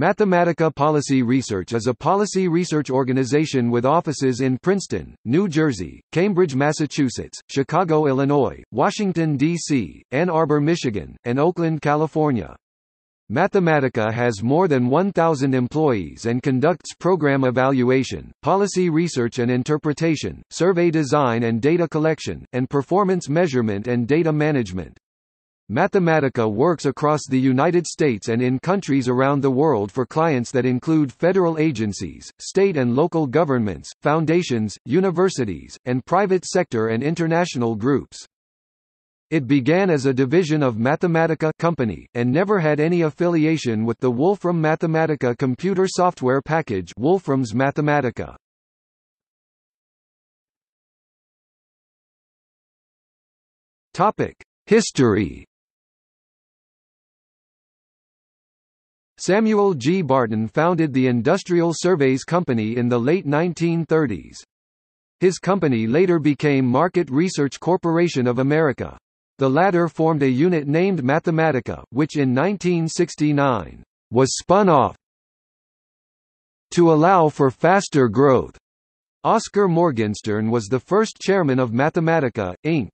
Mathematica Policy Research is a policy research organization with offices in Princeton, New Jersey, Cambridge, Massachusetts, Chicago, Illinois, Washington, D.C., Ann Arbor, Michigan, and Oakland, California. Mathematica has more than 1,000 employees and conducts program evaluation, policy research and interpretation, survey design and data collection, and performance measurement and data management. Mathematica works across the United States and in countries around the world for clients that include federal agencies, state and local governments, foundations, universities, and private sector and international groups. It began as a division of Mathematica Company, and never had any affiliation with the Wolfram Mathematica computer software package Wolfram's Mathematica. History Samuel G. Barton founded the Industrial Surveys Company in the late 1930s. His company later became Market Research Corporation of America. The latter formed a unit named Mathematica, which in 1969 was spun off to allow for faster growth. Oscar Morgenstern was the first chairman of Mathematica, Inc.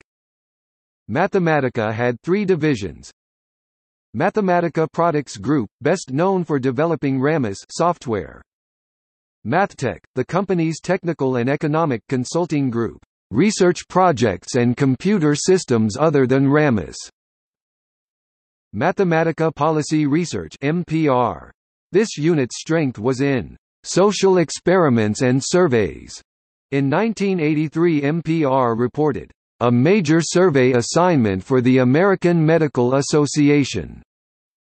Mathematica had three divisions, Mathematica Products Group, best known for developing RAMIS software. MathTech, the company's technical and economic consulting group, research projects and computer systems other than RAMIS. Mathematica Policy Research MPR. This unit's strength was in social experiments and surveys. In 1983 MPR reported, a major survey assignment for the American Medical Association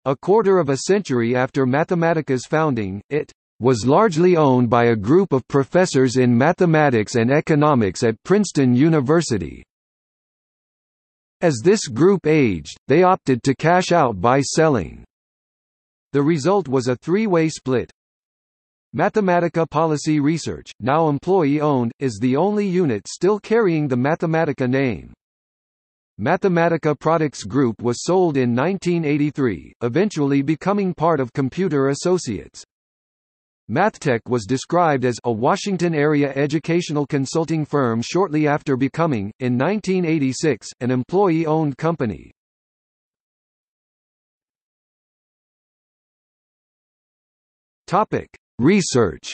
a quarter of a century after Mathematica's founding, it was largely owned by a group of professors in mathematics and economics at Princeton University. As this group aged, they opted to cash out by selling. The result was a three-way split. Mathematica Policy Research, now employee-owned, is the only unit still carrying the Mathematica name. Mathematica Products Group was sold in 1983, eventually becoming part of Computer Associates. MathTech was described as a Washington-area educational consulting firm shortly after becoming, in 1986, an employee-owned company. Topic: Research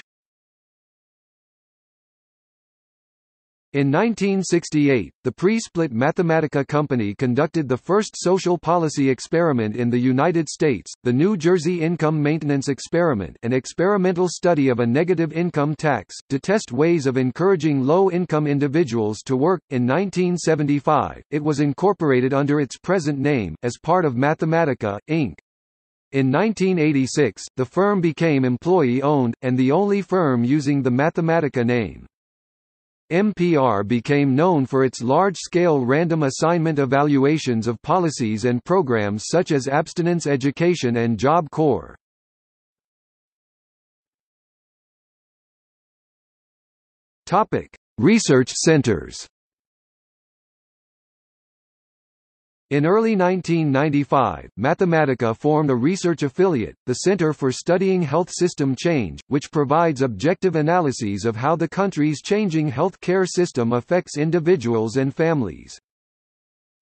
In 1968, the pre-split Mathematica Company conducted the first social policy experiment in the United States, the New Jersey Income Maintenance Experiment an experimental study of a negative income tax, to test ways of encouraging low-income individuals to work. In 1975, it was incorporated under its present name, as part of Mathematica, Inc. In 1986, the firm became employee-owned, and the only firm using the Mathematica name. MPR became known for its large-scale random assignment evaluations of policies and programs such as abstinence education and Job Corps. Research centers. In early 1995, Mathematica formed a research affiliate, the Center for Studying Health System Change, which provides objective analyses of how the country's changing health care system affects individuals and families.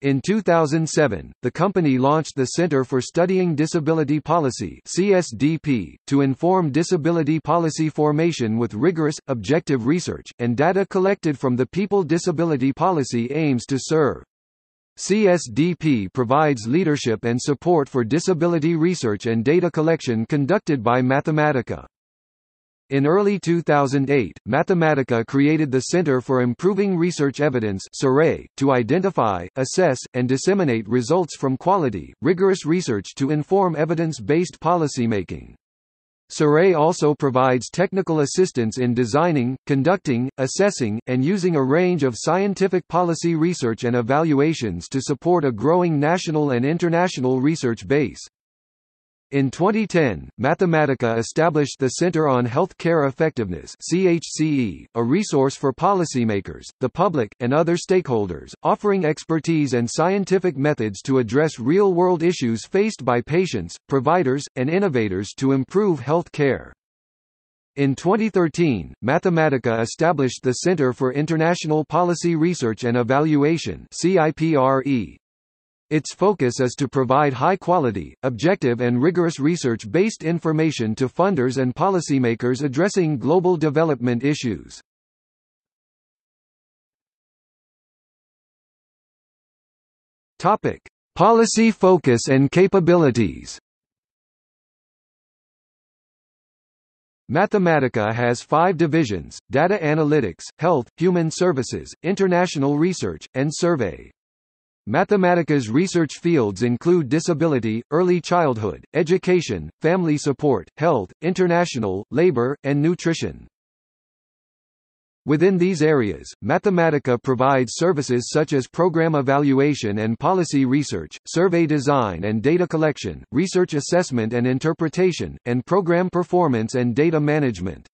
In 2007, the company launched the Center for Studying Disability Policy (CSDP) to inform disability policy formation with rigorous, objective research and data collected from the People Disability Policy aims to serve CSDP provides leadership and support for disability research and data collection conducted by Mathematica. In early 2008, Mathematica created the Center for Improving Research Evidence to identify, assess, and disseminate results from quality, rigorous research to inform evidence-based policymaking. CIRE also provides technical assistance in designing, conducting, assessing, and using a range of scientific policy research and evaluations to support a growing national and international research base. In 2010, Mathematica established the Center on Health Care Effectiveness CHCE, a resource for policymakers, the public, and other stakeholders, offering expertise and scientific methods to address real-world issues faced by patients, providers, and innovators to improve health care. In 2013, Mathematica established the Center for International Policy Research and Evaluation CIPRE, its focus is to provide high-quality, objective and rigorous research-based information to funders and policymakers addressing global development issues. Topic: Policy focus and capabilities. Mathematica has five divisions, data analytics, health, human services, international research, and survey. Mathematica's research fields include disability, early childhood, education, family support, health, international, labor, and nutrition. Within these areas, Mathematica provides services such as program evaluation and policy research, survey design and data collection, research assessment and interpretation, and program performance and data management.